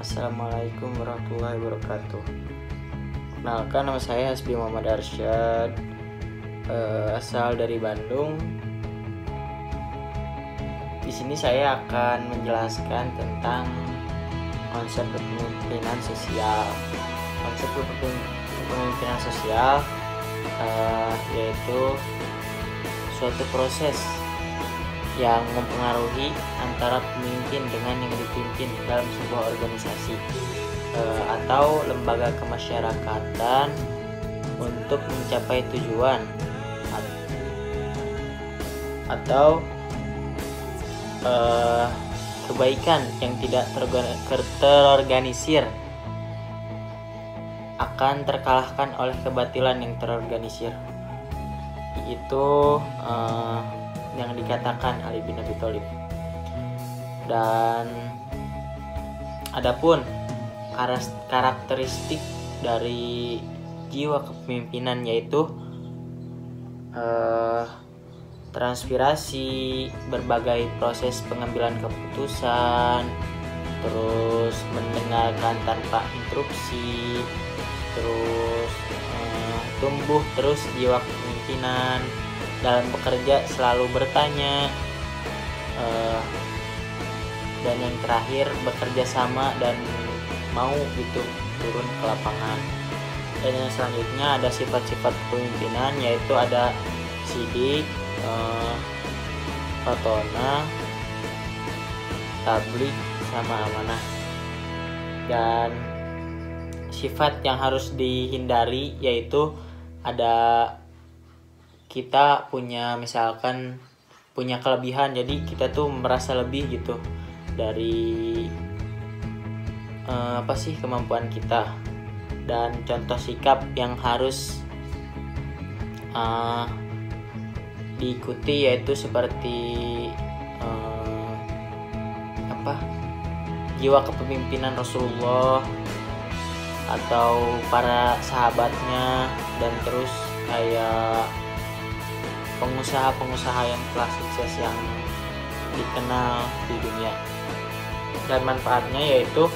Assalamualaikum warahmatullahi wabarakatuh. Kenalkan nama saya Hasbi Muhammad Arsyad uh, Asal dari Bandung. Di sini saya akan menjelaskan tentang konsep kepemimpinan sosial. Konsep kepemimpinan sosial uh, yaitu suatu proses yang mempengaruhi antara pemimpin dengan yang dipimpin dalam sebuah organisasi e, atau lembaga kemasyarakatan untuk mencapai tujuan atau e, kebaikan yang tidak terorganisir akan terkalahkan oleh kebatilan yang terorganisir. Itu uh, yang dikatakan Ali bin Abi Thalib. Dan adapun karakteristik dari jiwa kepemimpinan yaitu uh, transpirasi, berbagai proses pengambilan keputusan, terus mendengarkan tanpa interupsi, terus uh, tumbuh terus jiwa kepemimpinan, dalam bekerja selalu bertanya uh, dan yang terakhir bekerja sama dan mau gitu turun ke lapangan. Dan yang selanjutnya ada sifat-sifat kepemimpinan yaitu ada sidik uh, tablik sama amanah. Dan sifat yang harus dihindari yaitu ada kita punya misalkan punya kelebihan. Jadi kita tuh merasa lebih gitu dari uh, apa sih kemampuan kita. Dan contoh sikap yang harus uh, diikuti yaitu seperti uh, apa jiwa kepemimpinan Rasulullah atau para sahabatnya dan terus kayak pengusaha-pengusaha yang telah sukses yang dikenal di dunia. Dan manfaatnya yaitu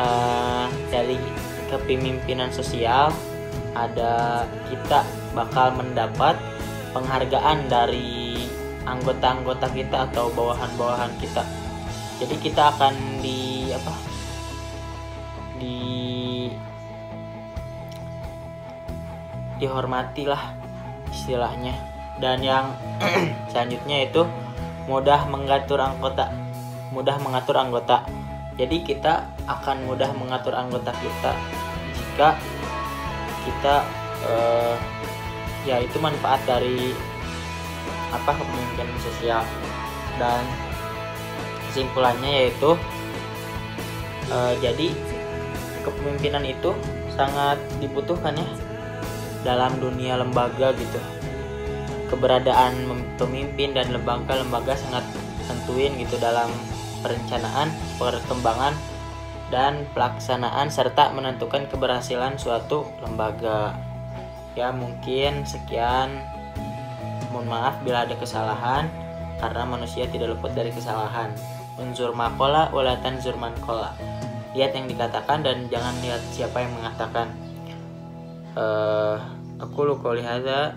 uh, dari kepemimpinan sosial ada kita bakal mendapat penghargaan dari anggota-anggota kita atau bawahan-bawahan kita. Jadi kita akan di apa di dihormati lah istilahnya dan yang selanjutnya itu mudah mengatur anggota mudah mengatur anggota. Jadi kita akan mudah mengatur anggota kita jika kita uh, ya itu manfaat dari apa kepemimpinan sosial. Dan kesimpulannya yaitu uh, jadi kepemimpinan itu sangat dibutuhkan ya dalam dunia lembaga gitu keberadaan pemimpin dan lembaga-lembaga sangat tentuin gitu dalam perencanaan, perkembangan dan pelaksanaan serta menentukan keberhasilan suatu lembaga. Ya, mungkin sekian. Mohon maaf bila ada kesalahan karena manusia tidak luput dari kesalahan. Unsur makola ulatan zurman kola. Lihat yang dikatakan dan jangan lihat siapa yang mengatakan. Uh, aku lupa lihat